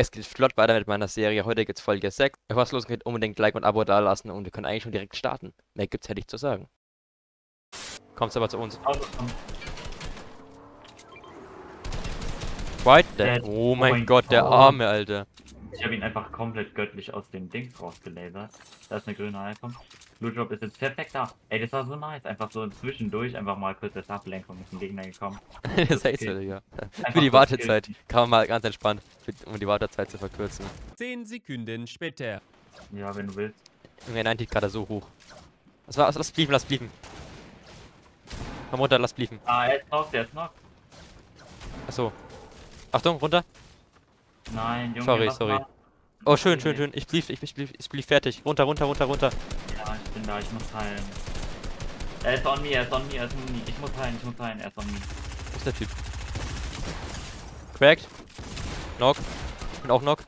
Es geht flott weiter mit meiner Serie. Heute gibt's Folge 6. Bevor es losgeht, unbedingt Like und Abo dalassen und wir können eigentlich schon direkt starten. Mehr gibt's hätte ich zu sagen. Kommst aber zu uns. White Dead. Oh Oh mein Gott, der Gott. Arme, Alter. Ich habe ihn einfach komplett göttlich aus dem Dings rausgelasert. Da ist eine grüne Icon. Blue Drop ist jetzt perfekt da. Ey, das war so nice. Einfach so zwischendurch einfach mal kurz als Ablenkung ist ein Gegner gekommen. das heißt okay. ja, Digga. Einfach Für die Wartezeit. killen. Kann man mal ganz entspannt, um die Wartezeit zu verkürzen. 10 Sekunden später. Ja, wenn du willst. Junge, 90 gerade so hoch. Was war? Lass blieben, lass blieben. Komm runter, lass blieben. Ah, er ist noch, der ist noch. Achso. Achtung, runter. Nein, Junge. Sorry, sorry. war- Oh, schön, schön, schön. Ich blieb, ich, ich blieb, ich blieb fertig. Runter, runter, runter, runter. Ja, ich bin da, ich muss heilen. Er ist on me, er ist on me, er ist on me. Ich muss heilen, ich muss heilen, er ist on me. Wo ist der Typ? Cracked. Knock. Ich bin auch Knock.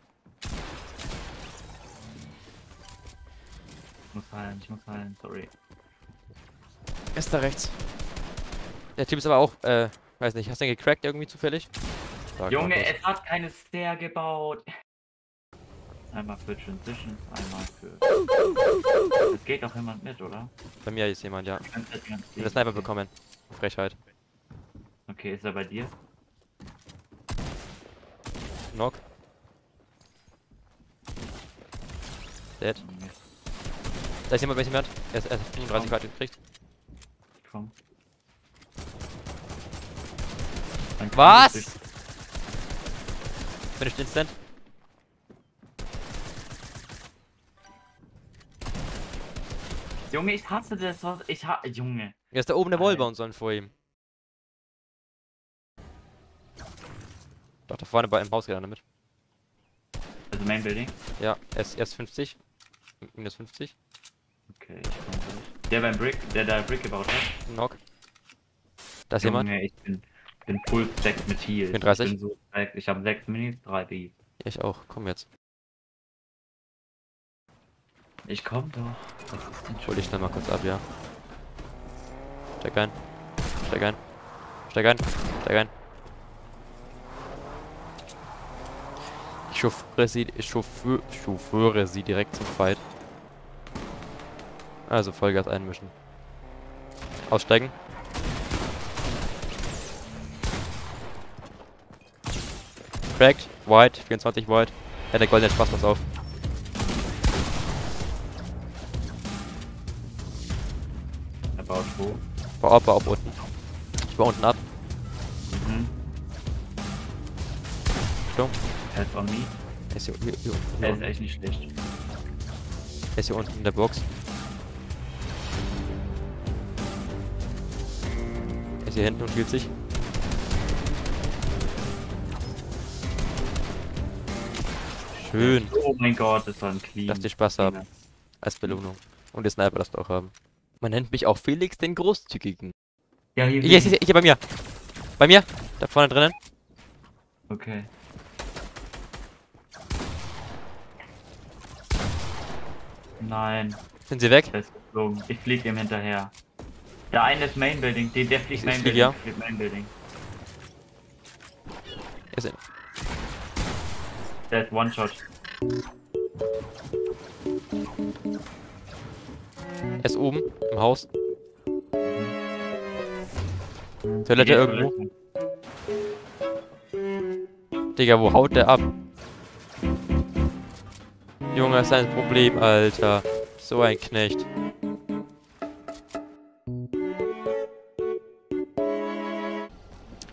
Ich muss heilen, ich muss heilen, sorry. Ist da rechts. Der Typ ist aber auch, äh, weiß nicht, hast du den gecrackt irgendwie zufällig? Sag Junge, es hat keine Stair gebaut. Einmal für Transitions, einmal für. Es geht doch jemand mit, oder? Bei mir ist jemand, ja. Ich kann's jetzt ganz Ich hab den. Sniper bekommen. Frechheit. Okay, ist er bei dir? Knock. Dead. Da ist jemand, da ist jemand. Er ist, er ist 35 Grad gekriegt. Komm. Was? Ich- Finished instant. Junge, ich hasse das, was ich ha Junge. Er ist da oben der Wall uns und vor ihm. Doch, da vorne bei im Haus gelandet mit. Also Main Building? Ja, er ist, er ist 50. Minus 50. Okay, ich komm durch. Der beim Brick, der da Brick gebaut hat. Knock. Da ist jemand. Junge, ich bin, bin full stacked mit Heal. 34. Ich bin so. Ich habe 6 Minis, 3 Bs. Ich auch. Komm jetzt. Ich komm doch. Was ist denn Hol schon? dich schnell mal kurz ab, ja. Steig ein. Steig ein. Steig ein. Steig ein. Ich chauffiere sie, ich chauffiere, chauffiere sie direkt zum Fight. Also Vollgas einmischen. Aussteigen. Cracked. White. 24 White. Ja, der goldene Spaß, pass auf. Er baut wo? Bau ab, bau ab unten. Ich baue unten ab. Mhm. Er ist on me. Er ist hier, hier, hier, unten, hier, Er ist echt nicht schlecht. Er ist hier unten in der Box. Er ist hier hinten und fühlt sich. Schön, Oh mein Gott, das war ein Clean. dass die Spaß haben. Als Belohnung. Und der Sniper das auch haben. Man nennt mich auch Felix den Großzügigen. Ja, hier. Hier, hier, hier bei mir. Bei mir. Da vorne drinnen. Okay. Nein, Sind sie weg? der ist geflogen. Ich flieg ihm hinterher. Der eine ist Main Building. Der, der fliegt Main Building. ja. Main Building. Ist, Der ist One-Shot. er ist oben im Haus. Toilette irgendwo. Digga, wo haut der ab? Junge, ist ein Problem, Alter. So ein Knecht.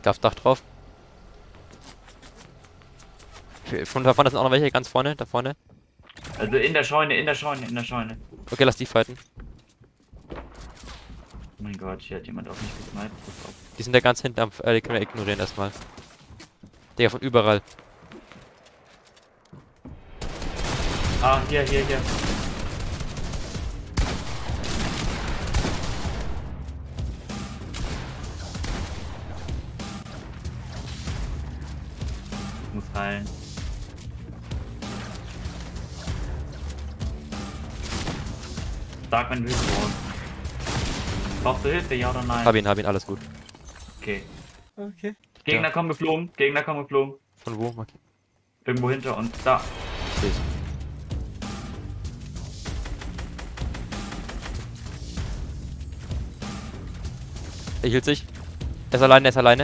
Darf Dach drauf. Von da vorne sind auch noch welche, ganz vorne, da vorne. Also in der Scheune, in der Scheune, in der Scheune. Okay, lass die fighten. Oh mein Gott, hier hat jemand auf mich gesniped. Die sind da ganz hinten am, äh, die können wir ignorieren erstmal. Digga, von überall. Ah, hier, hier, hier. Ich muss heilen. Sag, wenn du Hilfe brauchst. Brauchst du Hilfe, ja oder nein? Hab ihn, hab ihn, alles gut. Okay. Okay. Gegner kommen geflogen, Gegner kommen geflogen. Von wo? Okay. Irgendwo hinter uns. Da. Seh's. Er hielt sich. Er ist alleine, er ist alleine.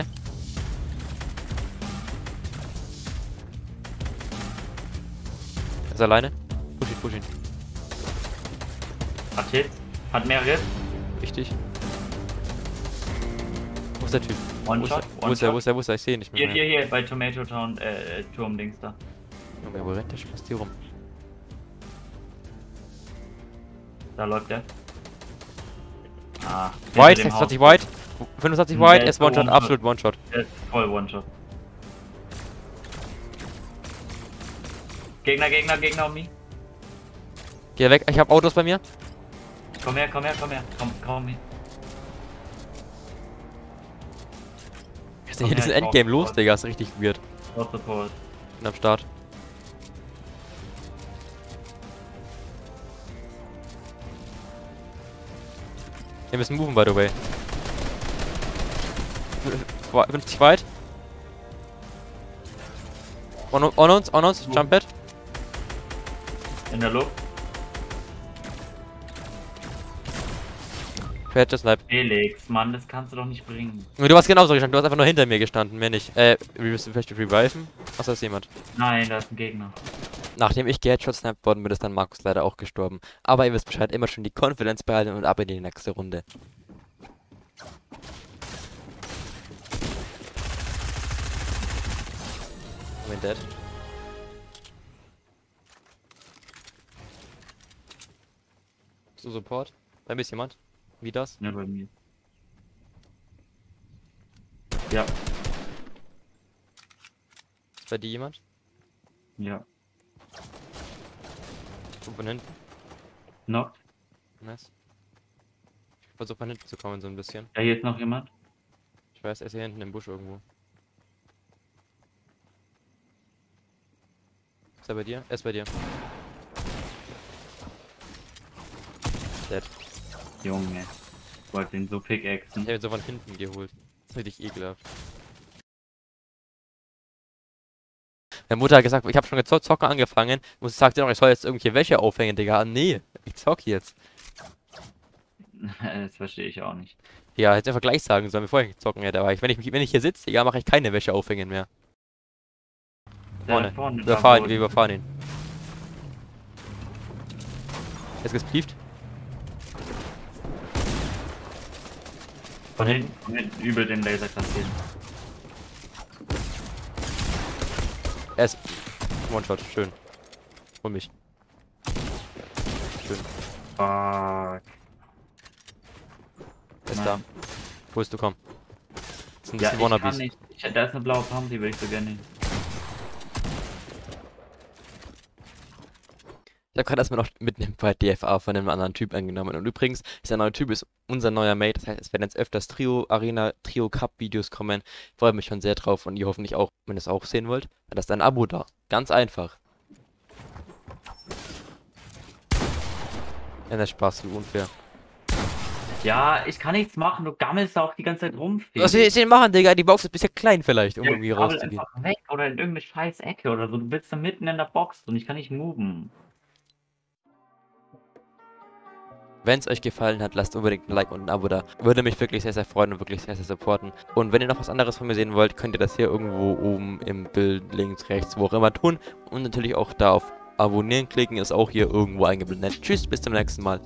Er ist alleine. Push ihn, push ihn. Hat Hits. Hat mehrere Hits. Richtig. Wo ist der Typ? Wo ist, One-Shot. er? wo ist er? Wo ist er? Wo ist er? Ich sehe ihn nicht mehr. Hier, hier, hier, bei Tomato Town, äh, äh, Turm-Dings da. Junge, wo rennt der Spaß hier rum? Da läuft der. Ah. White, hinter dem 26 Haus. White. 25 Hm, White, der er ist ist One-Shot, absolut One-Shot. Der ist voll One-Shot. Gegner, Gegner, Gegner um mich. Geh weg, ich hab Autos bei mir. Komm her, komm her, komm her. Komm, komm her. Was ist denn hier diesen Endgame los, Digga? Ist richtig weird. Aus Support. Bin am Start. Wir müssen moven, by the way. 50 weit. On, on uns, on uns, jump pad. In der Luft. Fährt Snipe. Felix, Mann, das kannst du doch nicht bringen. Du warst genauso gestanden, du hast einfach nur hinter mir gestanden, mehr nicht. Äh, wir müssen vielleicht reviven. Was ist jemand? Nein, da ist ein Gegner. Nachdem ich geheadshot sniped worden bin, ist dann Markus leider auch gestorben. Aber ihr wisst Bescheid, immer schon die Confidence behalten und ab in die nächste Runde. Moment, dead. So Support? Da ist jemand? Wie das? Ja, bei mir. Ja, Ist bei dir jemand? ja. Guck von hinten. Noch. Nice. Ich versuche von hinten zu kommen so ein bisschen. Ja, hier ist noch jemand. Ich weiß, er ist hier hinten im Busch irgendwo. Ist er bei dir? Er ist bei dir. Dead. Junge. Ich wollte ihn so Ich pickaxen. habe ihn so von hinten geholt. Das ist richtig ekelhaft. Meine Mutter hat gesagt, ich habe schon gezockt, zocken angefangen. Und sie sagte noch, ich soll jetzt irgendwelche Wäsche aufhängen, Digga. Ah, Nee, ich zock jetzt. das verstehe ich auch nicht. Ja, hätte einfach gleich sagen sollen, bevor ich zocken hätte. Aber ich, wenn, ich, wenn ich hier sitze, Digga, mache ich keine Wäsche aufhängen mehr. Vorne. vorne. Überfahren ihn, wir überfahren ihn. Er ist gesplieft. Von hinten, von hinten übel den Laser kassiert. Er ist One-Shot, schön. Hol mich. Schön. Fuck. Er ist Nein. da. Wo bist du, komm. Das sind Ja, ja, ich kann nicht. Ich, da ist eine blaue Pump, die will ich so gerne nehmen. Ich habe gerade erstmal noch im Fight DFA von einem anderen Typ angenommen. Und übrigens, dieser neue Typ ist unser neuer Mate. Das heißt, es werden jetzt öfters Trio Arena, Trio Cup Videos kommen. Ich freue mich schon sehr drauf und ihr hoffentlich auch, wenn ihr es auch sehen wollt. Dann lasst ein Abo da. Ganz einfach. Ja, der Spaß, wie unfair. Ja, ich kann nichts machen. Du gammelst da auch die ganze Zeit rum. Was soll ich denn machen, Digga? Die Box ist bisher klein vielleicht, um Ja, irgendwie rauszugehen. einfach weg oder in irgendeine scheiß Ecke oder so. Du bist da mitten in der Box und ich kann nicht moven. Wenn es euch gefallen hat, lasst unbedingt ein Like und ein Abo da. Würde mich wirklich sehr, sehr freuen und wirklich sehr, sehr supporten. Und wenn ihr noch was anderes von mir sehen wollt, könnt ihr das hier irgendwo oben im Bild, links, rechts, wo auch immer tun. Und natürlich auch da auf Abonnieren klicken, ist auch hier irgendwo eingeblendet. Tschüss, bis zum nächsten Mal.